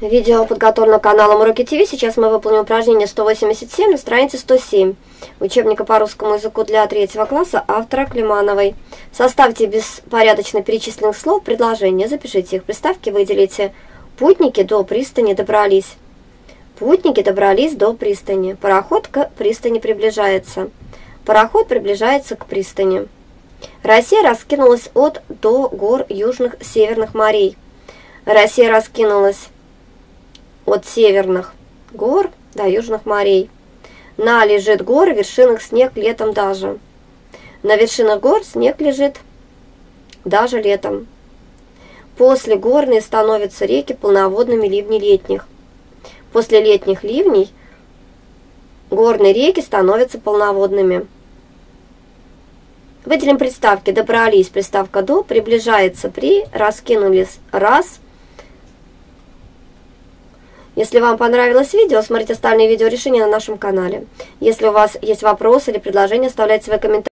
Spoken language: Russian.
Видео подготовлено каналом Уроки ТВ. Сейчас мы выполним упражнение 187 на странице 107 учебника по русскому языку для третьего класса автора Климановой. Составьте беспорядочно перечисленных слов предложения, запишите их. Приставки выделите. Путники до пристани добрались. Путники добрались до пристани. Пароход к пристани приближается. Пароход приближается к пристани. Россия раскинулась от до гор южных северных морей. Россия раскинулась от северных гор до южных морей. На лежит гор, вершинах снег летом даже. На вершинах гор снег лежит даже летом. После горные становятся реки полноводными ливни летних. После летних ливней горные реки становятся полноводными. Выделим приставки «добрались», приставка «до», «приближается», «при», «раскинулись», «раз», если вам понравилось видео, смотрите остальные видеорешения на нашем канале. Если у вас есть вопросы или предложения, оставляйте свои комментарии.